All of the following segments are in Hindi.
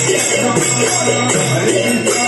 Oh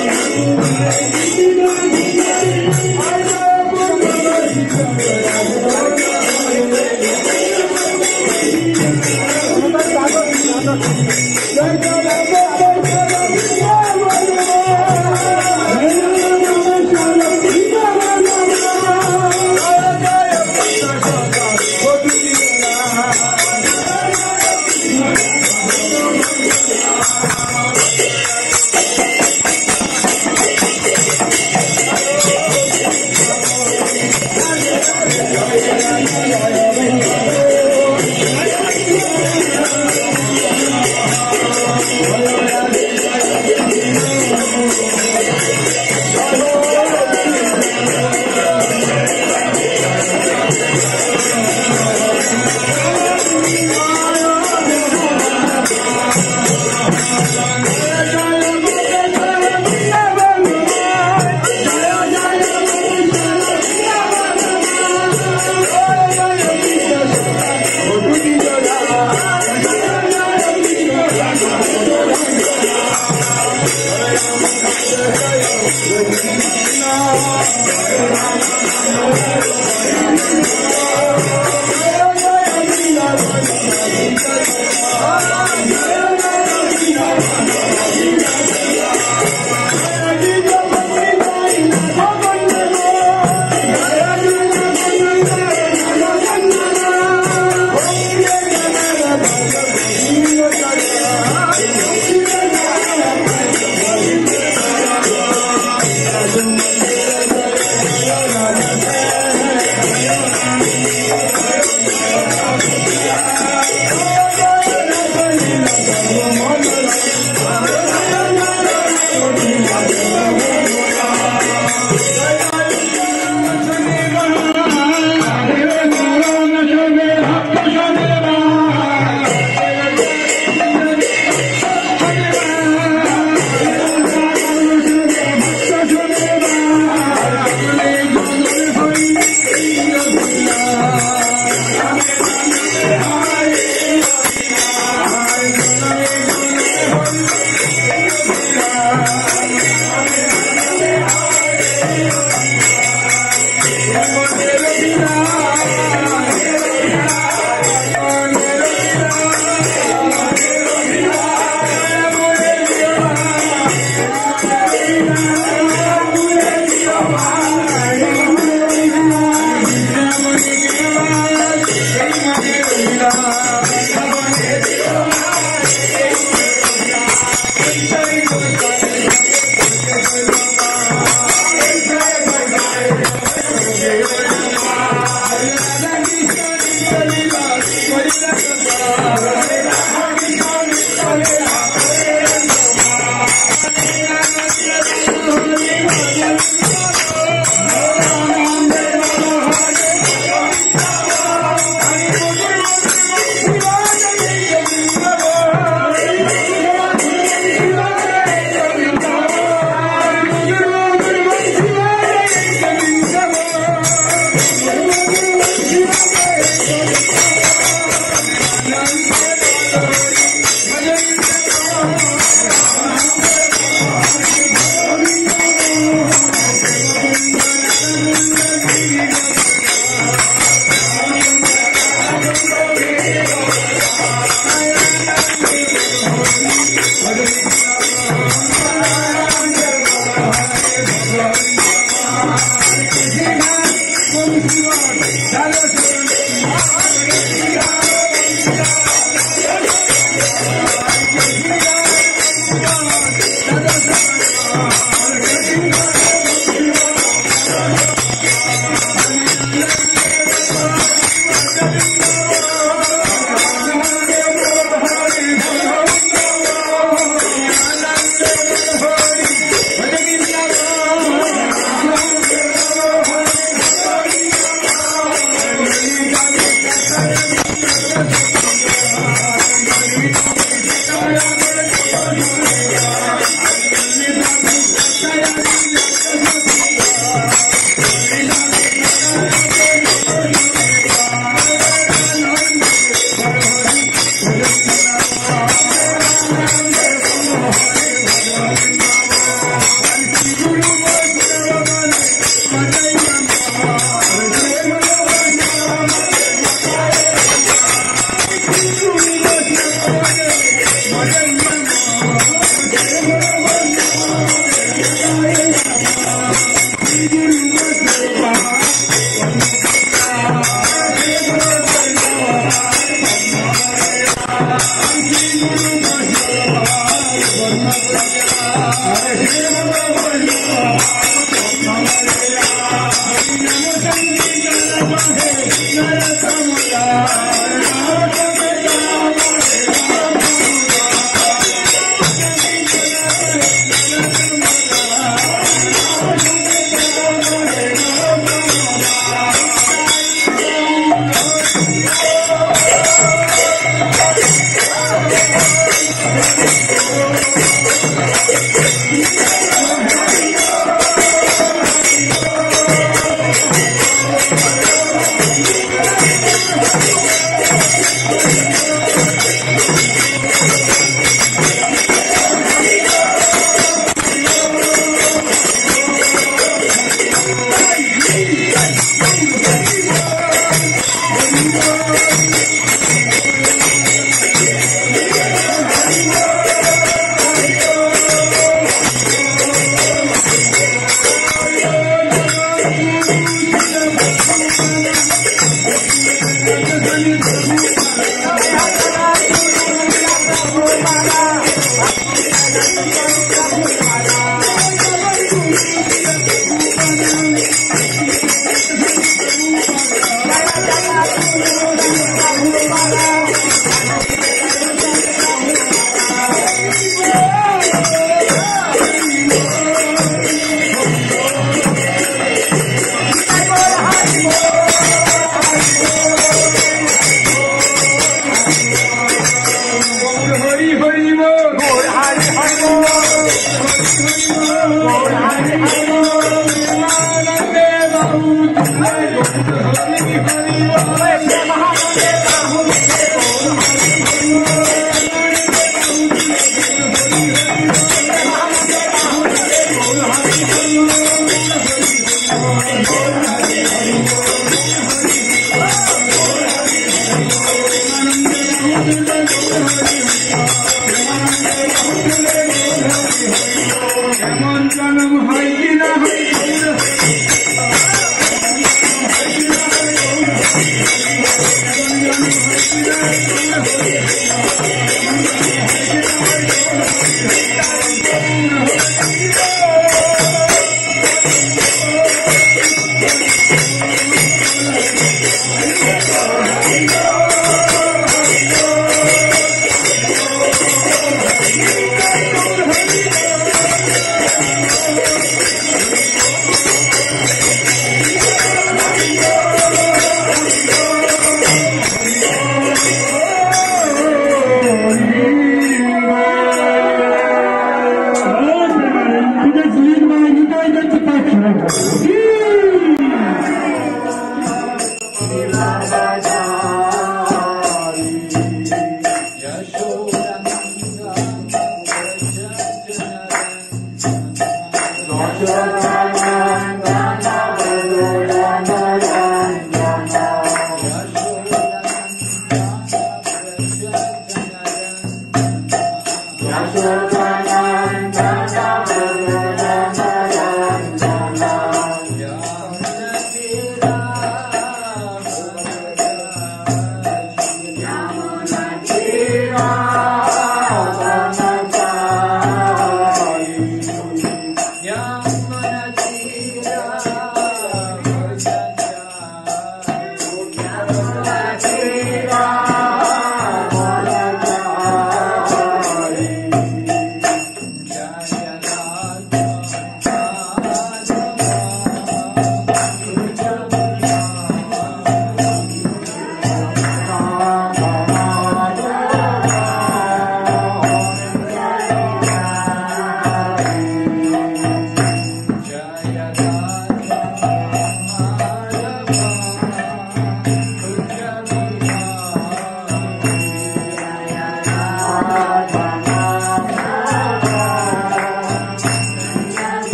Música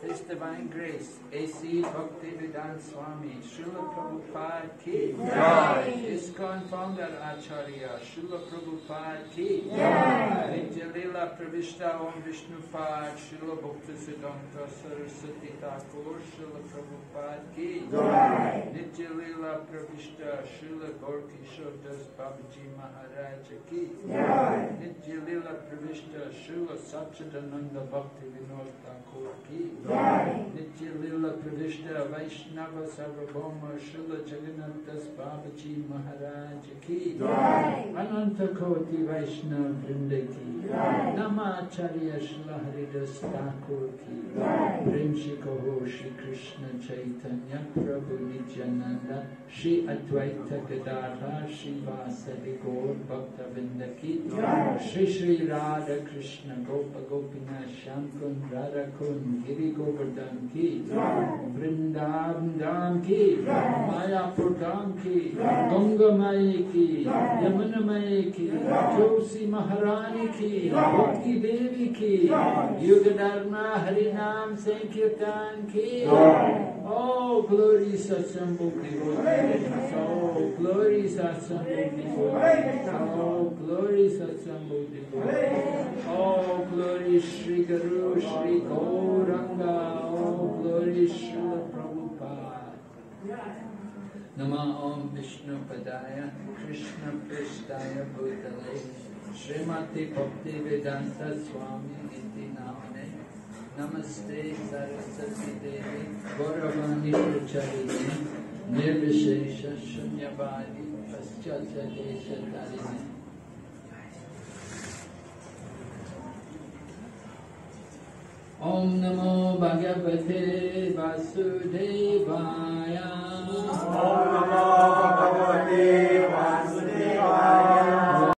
His Divine Grace, A.C. Bhaktivedanta Swami, Srila Prabhupada Ki, Jai. ISKCON Founder Acharya, Srila Prabhupada Ki, Jai. Nitya Pravishta Om Vishnu Pad, Srila Bhakti Siddhanta Saraswati Thakur, Srila Prabhupada Ki, Jai. Nitya Pravishta, Srila Gorkishore Das Babaji Maharaj Ki, Jai. Nitya Pravishta, Srila Satchidananda Bhakti Lila Pravishta Vaishnava Sarvabhauma Srila Jagannath Das Babaji Maharaj Ki Ananta Koti Vaishnava Vrinda Ki Namacharya Srila Haridas Thakur Ki Prem Shikoho Shri Krishna Chaitanya Prabhu Nityananda Shri Advaita Gadadha Shri Vasadi Gaur Bhakta Vrinda Ki Shri Shri Radha Krishna Gopa Gopinath Shankun गोविंदम राधा गिरी गोवर्धन की वृंदावन धाम की मायापुर धाम की गंग माई की यमुन माई की जोशी महारानी की भक्ति देवी की युग धर्मा हरि नाम से कीर्तन की O glory Satsang glory Satsang glory Satsang O glory Shri गुरु Shri Gauranga. Oh, glory Srila Prabhupada. Nama Om Vishnu Padaya Krishna Prishtaya Bhutale Srimati Bhakti Vedanta Swami Iti Namane Namaste Saraswati Devi Gauravani Pracharini निर्विशेष शून्यवादी पश्चात देशधारिणी ॐ नमो भगवते वासुदेवाय। ॐ नमो भगवते वासुदेवाय।